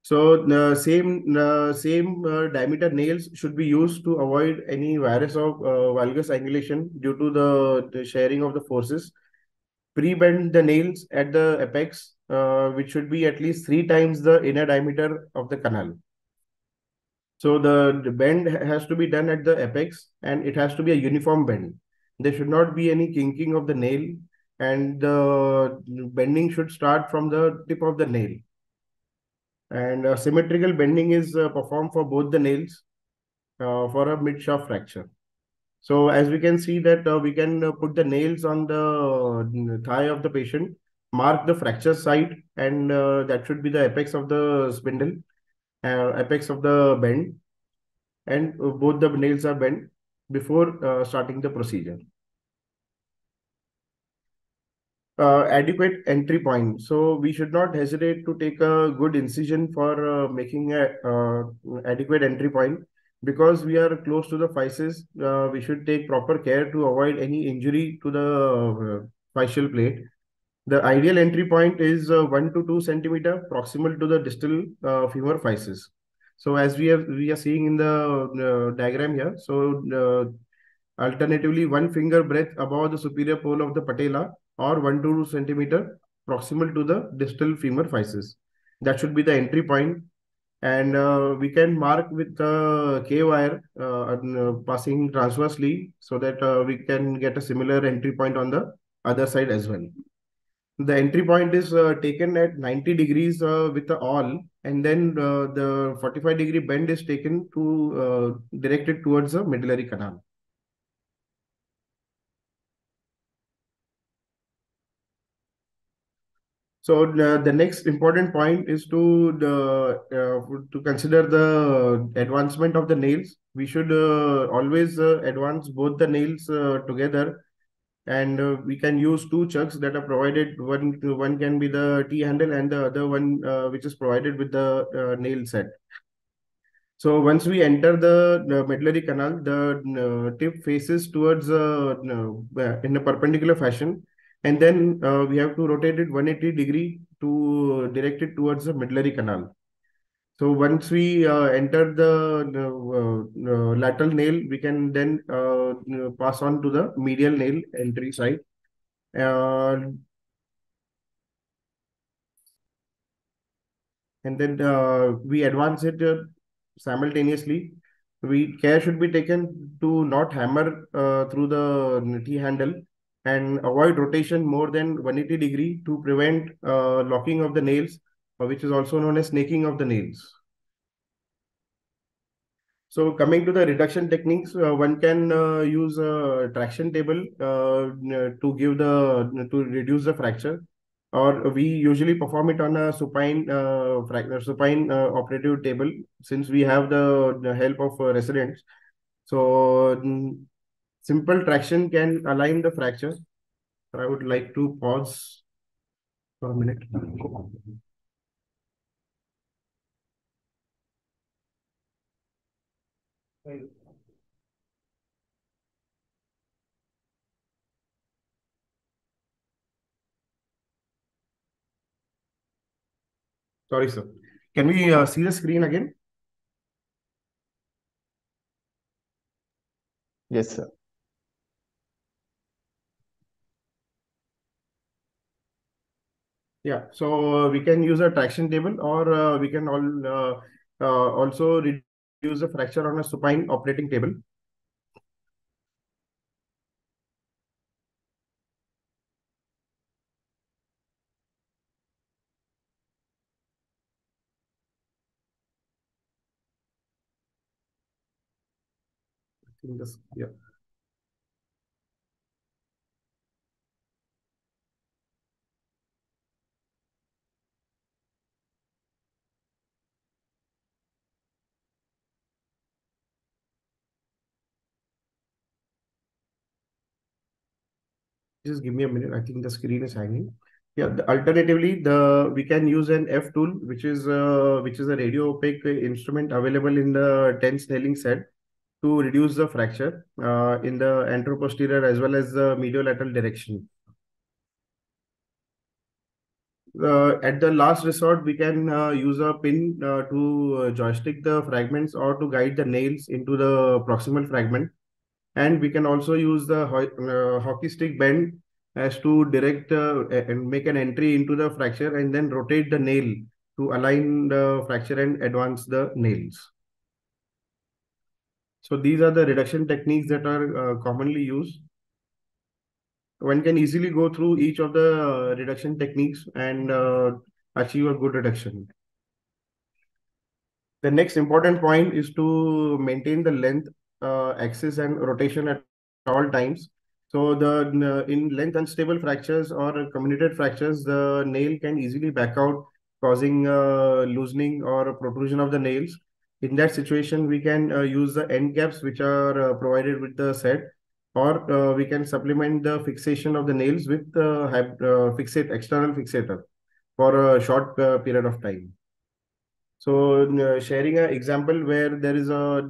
So the same uh, same diameter nails should be used to avoid any varus of valgus angulation due to the, the sharing of the forces. Pre-bend the nails at the apex uh, which should be at least three times the inner diameter of the canal. So the, the bend has to be done at the apex and it has to be a uniform bend. There should not be any kinking of the nail and the bending should start from the tip of the nail. And symmetrical bending is uh, performed for both the nails uh, for a mid-shaft fracture. So as we can see that uh, we can uh, put the nails on the thigh of the patient mark the fracture site and uh, that should be the apex of the spindle, uh, apex of the bend and uh, both the nails are bent before uh, starting the procedure. Uh, adequate entry point. So we should not hesitate to take a good incision for uh, making a adequate entry point because we are close to the physis. we should take proper care to avoid any injury to the physeal plate the ideal entry point is uh, 1 to 2 centimeter proximal to the distal uh, femur physis. So as we have we are seeing in the uh, diagram here, so uh, alternatively one finger breadth above the superior pole of the patella or 1 to 2 centimeter proximal to the distal femur physis. That should be the entry point and uh, we can mark with the K wire uh, uh, passing transversely so that uh, we can get a similar entry point on the other side as well the entry point is uh, taken at 90 degrees uh, with the awl and then uh, the 45 degree bend is taken to uh, directed towards the medullary canal. So uh, the next important point is to the uh, to consider the advancement of the nails. We should always advance both the nails together and uh, we can use two chucks that are provided. One one can be the t handle and the other one uh, which is provided with the uh, nail set. So once we enter the, the medullary canal the uh, tip faces towards uh, in a perpendicular fashion. And then uh, we have to rotate it 180 degree to direct it towards the medullary canal so once we uh, enter the, uh, uh, lateral nail, we can then uh, pass on to the medial nail entry side. Uh, and then we advance it simultaneously. We care should be taken to not hammer through the T handle and avoid rotation more than 180 degree to prevent locking of the nails which is also known as snaking of the nails. So coming to the reduction techniques, uh, one can uh, use a traction table uh, to give the to reduce the fracture, or we usually perform it on a supine uh, supine uh, operative table since we have the, the help of uh, residents. So simple traction can align the fracture. So I would like to pause for a minute. Sorry, sir. Can we uh, see the screen again? Yes, sir. Yeah, so uh, we can use a traction table or uh, we can all uh, uh also a fracture on a supine operating table. I think this, yeah. Just give me a minute. I think the screen is hanging. Yeah, the, alternatively, the we can use an F tool, which is uh, which is a radio opaque instrument available in the TENS nailing set to reduce the fracture uh, in the anteroposterior as well as the mediolateral direction. Uh, at the last resort, we can uh, use a pin uh, to uh, joystick the fragments or to guide the nails into the proximal fragment. And we can also use the ho uh, hockey stick bend as to direct and make an entry into the fracture and then rotate the nail to align the fracture and advance the nails. So these are the reduction techniques that are uh, commonly used. One can easily go through each of the uh, reduction techniques and uh, achieve a good reduction. The next important point is to maintain the length, axis and rotation at all times. So the in length unstable fractures or comminuted fractures, the nail can easily back out, causing uh, loosening or protrusion of the nails in that situation, we can uh, use the end caps which are uh, provided with the set, or uh, we can supplement the fixation of the nails with the uh, fixate external fixator for a short uh, period of time. So uh, sharing an example where there is a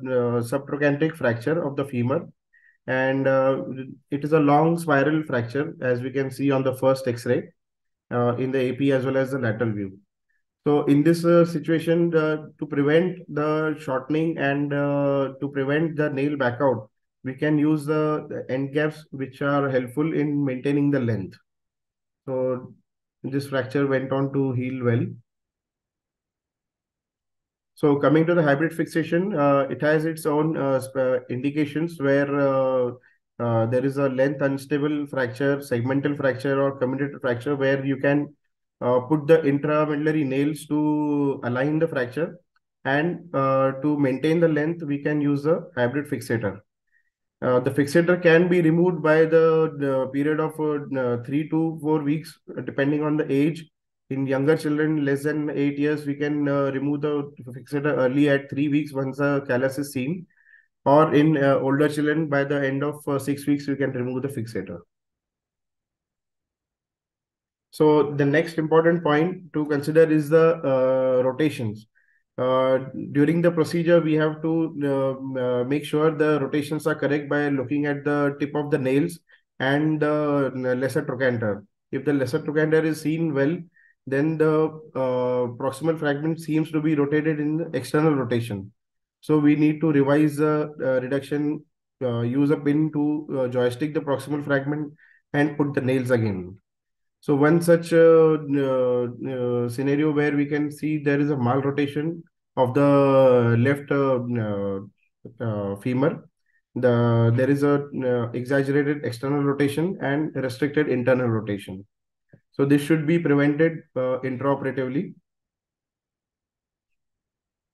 subtrochanteric fracture of the femur and it is a long spiral fracture as we can see on the first x-ray in the AP as well as the lateral view. So in this uh, situation, uh, to prevent the shortening and uh, to prevent the nail back out, we can use the, the, end caps which are helpful in maintaining the length. So this fracture went on to heal well. So coming to the hybrid fixation, uh, it has its own uh, uh, indications where there is a length unstable fracture, segmental fracture or comminuted fracture where you can uh, put the intramedullary nails to align the fracture and uh, to maintain the length, we can use a hybrid fixator. Uh, the fixator can be removed by the, the period of uh, three to four weeks, depending on the age. In younger children, less than eight years, we can uh, remove the fixator early at three weeks once the callus is seen. Or in uh, older children, by the end of six weeks, we can remove the fixator. So the next important point to consider is the uh, rotations. Uh, during the procedure, we have to uh, uh make sure the rotations are correct by looking at the tip of the nails and the lesser trochanter. If the lesser trochanter is seen well, then the uh, proximal fragment seems to be rotated in external rotation. So we need to revise the uh, reduction, use a pin to joystick the proximal fragment and put the nails again. So one such uh, uh, scenario where we can see there is a malrotation of the left uh, femur. The there is a exaggerated external rotation and restricted internal rotation. So this should be prevented intraoperatively.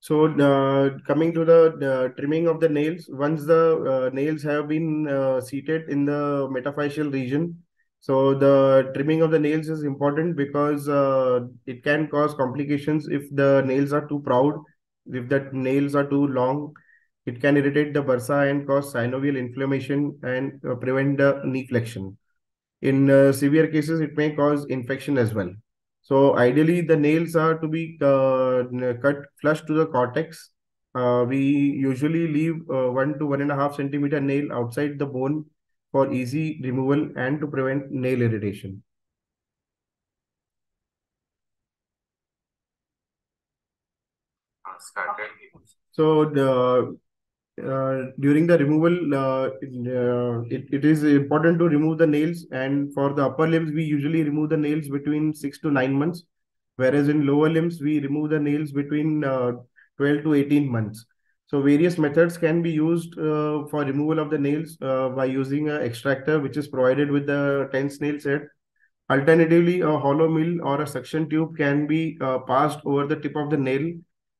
So uh, coming to the, the, trimming of the nails, once the uh, nails have been uh, seated in the metaphyseal region, so the trimming of the nails is important because uh, it can cause complications if the nails are too proud, if the nails are too long, it can irritate the bursa and cause synovial inflammation and uh, prevent the knee flexion. In uh, severe cases, it may cause infection as well. So ideally, the nails are to be uh, cut flush to the cortex. Uh, we usually leave uh, one to one and a half centimeter nail outside the bone for easy removal and to prevent nail irritation. So the during the removal, uh, uh, it, it is important to remove the nails. And for the upper limbs, we usually remove the nails between six to nine months. Whereas in lower limbs, we remove the nails between 12 to 18 months. So various methods can be used uh, for removal of the nails uh, by using an extractor, which is provided with the TENS nail set. Alternatively, a hollow mill or a suction tube can be uh, passed over the tip of the nail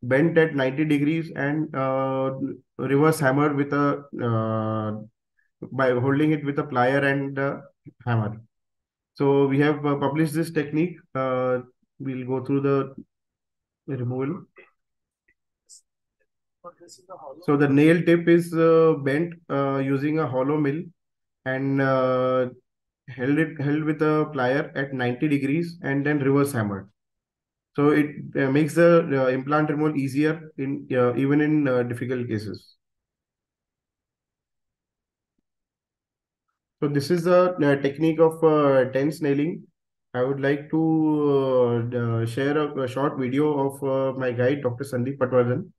bent at 90 degrees and uh, reverse hammer with a uh, by holding it with a plier and hammer. So we have uh, published this technique. Uh, we'll go through the removal. So the nail tip is uh, bent using a hollow mill and held it held with a plier at 90 degrees and then reverse hammered. So it uh, makes the uh, implant removal easier in uh, even in uh, difficult cases. So this is a uh, technique of uh, TENS nailing. I would like to share a, a, short video of my guide, Dr. Sandeep Patwardhan.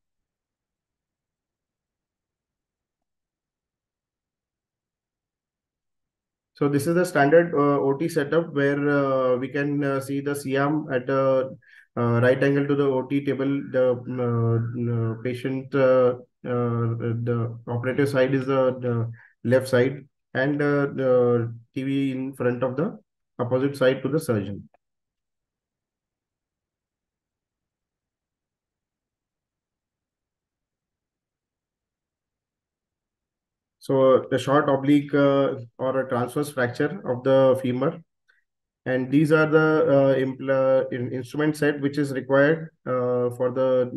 So this is the standard OT setup where we can see the C-arm at a uh, Uh, right angle to the OT table, the mm, uh, mm, uh, uh, uh, patient, the operative side is the, the left side and the TV in front of the opposite side to the surgeon. So the short oblique uh, or a transverse fracture of the femur and these are the uh, in instrument set which is required uh, for the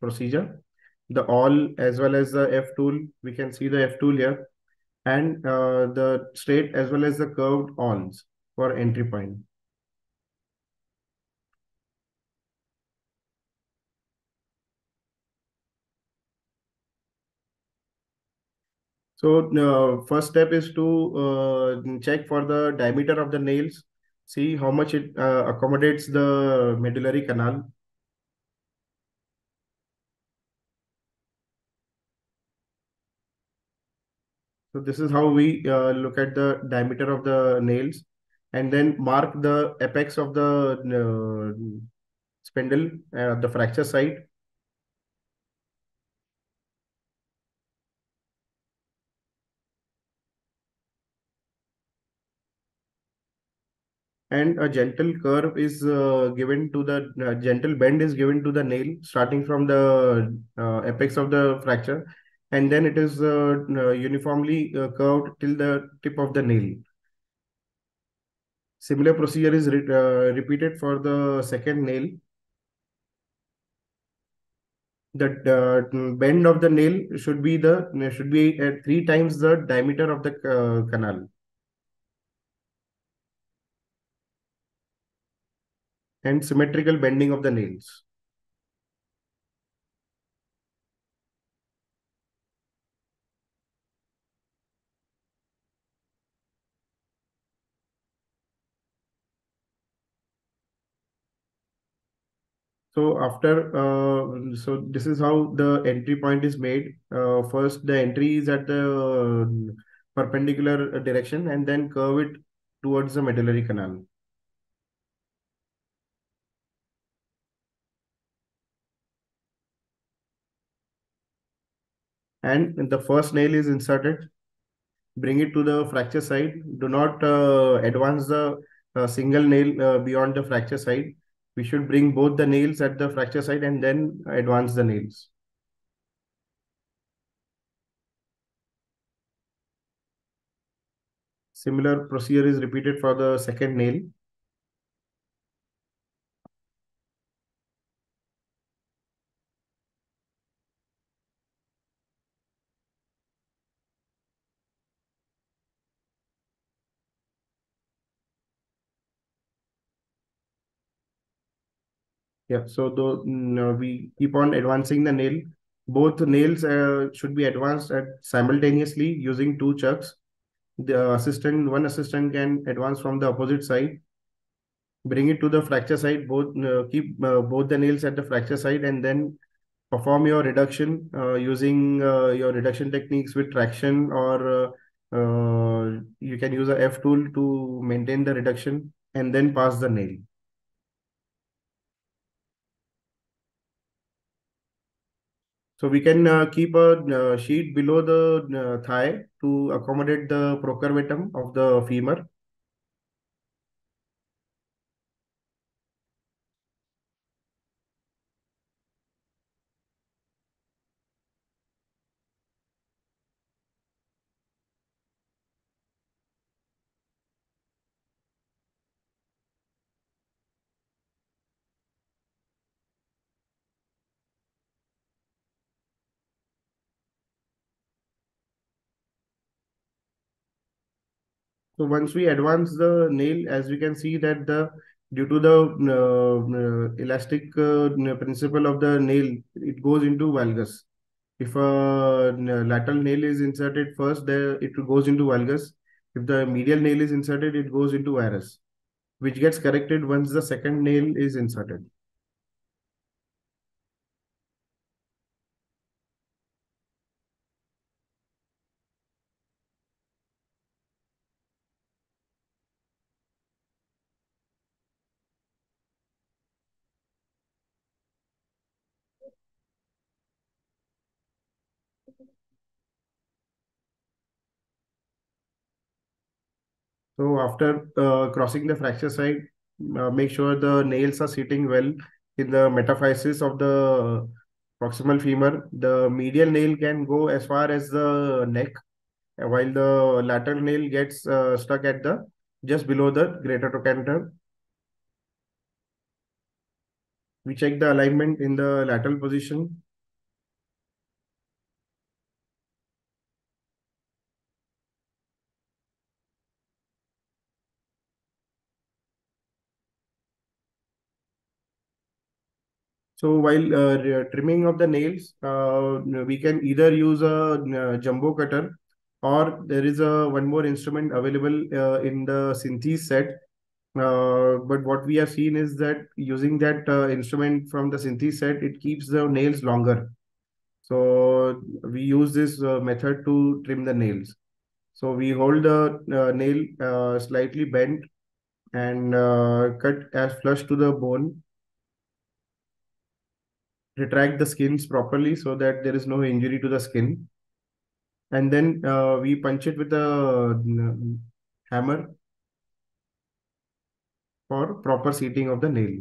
procedure. The awl as well as the f tool we can see the f tool here. And uh, the straight as well as the curved awls for entry point. So uh, first step is to uh, check for the diameter of the nails see how much it uh, accommodates the medullary canal. So this is how we uh, look at the diameter of the nails and then mark the apex of the uh, spindle, uh, the fracture site and a gentle curve is uh, given to the uh, gentle bend is given to the nail starting from the uh, apex of the fracture. And then it is uh, uh, uniformly uh, curved till the tip of the nail. Similar procedure is re repeated for the second nail. The bend of the nail should be the should be at three times the diameter of the canal and symmetrical bending of the nails. So after, uh, so this is how the entry point is made. Uh, first, the entry is at the perpendicular direction and then curve it towards the medullary canal. And the first nail is inserted bring it to the fracture side do not uh, advance the uh, single nail uh, beyond the fracture side we should bring both the nails at the fracture site and then advance the nails. Similar procedure is repeated for the second nail. Yeah, so the, mm, we keep on advancing the nail. Both nails uh, should be advanced at simultaneously using two chucks. The assistant, one assistant can advance from the opposite side, bring it to the fracture side, both uh, keep uh, both the nails at the fracture side and then perform your reduction uh, using uh, your reduction techniques with traction or uh, you can use a F tool to maintain the reduction and then pass the nail. So we can uh, keep a uh, sheet below the uh, thigh to accommodate the procurvatum of the femur. So once we advance the nail, as we can see that the due to the uh, uh, elastic uh, principle of the nail, it goes into valgus. If a lateral nail is inserted first, there it goes into valgus. If the medial nail is inserted, it goes into varus, which gets corrected once the second nail is inserted. After uh, crossing the fracture site, uh, make sure the nails are sitting well in the metaphysis of the proximal femur. The medial nail can go as far as the neck, while the lateral nail gets uh, stuck at the just below the greater trochanter. We check the alignment in the lateral position. So while uh, trimming of the nails, uh, we can either use a uh, jumbo cutter or there is a one more instrument available uh, in the Synthes set. Uh, but what we have seen is that using that uh, instrument from the Synthes set, it keeps the nails longer. So we use this method to trim the nails. So we hold the nail slightly bent and cut as flush to the bone retract the skins properly so that there is no injury to the skin. And then uh, we punch it with a uh, hammer for proper seating of the nail.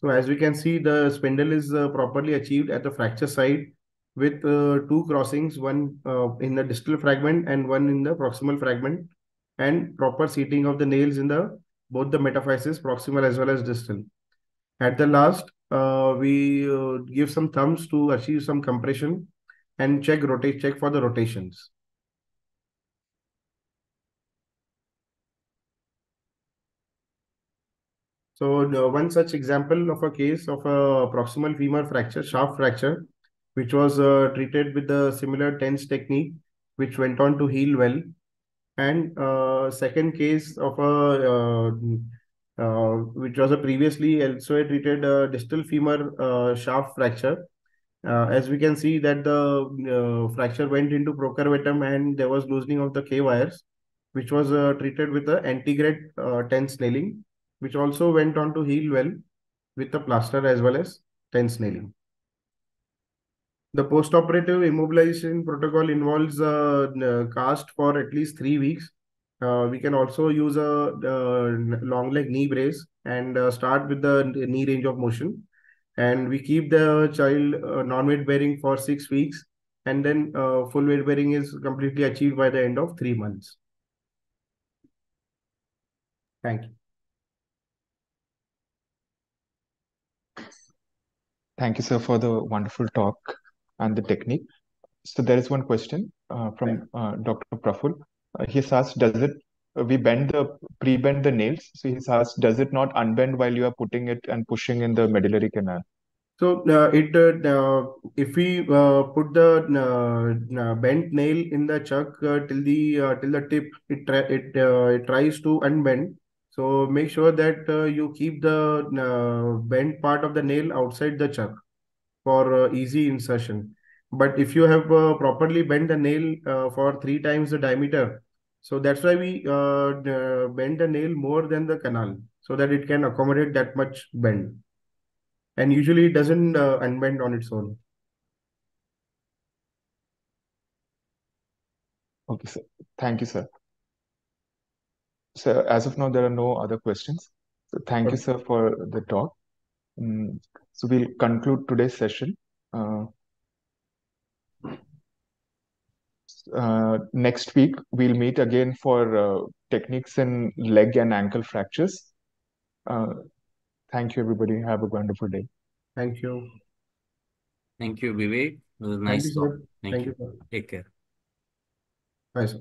So as we can see, the spindle is uh, properly achieved at the fracture site with uh, two crossings, one uh, in the distal fragment and one in the proximal fragment and proper seating of the nails in the both the metaphysis, proximal as well as distal. At the last, uh, we uh, give some thumbs to achieve some compression and check rotate check for the rotations. So uh, one such example of a case of a proximal femur fracture, shaft fracture, which was uh, treated with the similar TENS technique, which went on to heal well. And uh, second case of a, uh, uh, which was a previously elsewhere treated uh, distal femur shaft fracture. as we can see that the fracture went into procurvatum and there was loosening of the K wires which was uh, treated with the antegrade uh, TENS nailing, which also went on to heal well with the plaster as well as TENS nailing. The post-operative immobilization protocol involves a cast for at least three weeks. Uh, we can also use a long leg knee brace and uh, start with the knee range of motion. And we keep the child uh, non-weight bearing for six weeks. And then uh, full weight bearing is completely achieved by the end of three months. Thank you. Thank you, sir, for the wonderful talk and the technique. So there is one question uh, from uh, Dr. Praful. Uh, he's asked, does it, uh, we bend the, pre-bend the nails. So he's asked, does it not unbend while you are putting it and pushing in the medullary canal? So uh, it uh, if we put the bent nail in the chuck till the till the tip, it it it tries to unbend. So make sure that you keep the bent part of the nail outside the chuck for uh, easy insertion. But if you have uh, properly bent the nail uh, for three times the diameter, so that's why we bend the nail more than the canal so that it can accommodate that much bend. And usually it doesn't unbend on its own. Okay, sir. Thank you, sir. So as of now, there are no other questions. So thank okay. you, sir, for the talk. Mm, so we'll conclude today's session. Uh, uh, next week, we'll meet again for uh, techniques in leg and ankle fractures. Uh, thank you, everybody. Have a wonderful day. Thank you. Thank you, Vivek. It was nice Thank you, talk. Thank, Thank you. you. Take care. Bye, sir.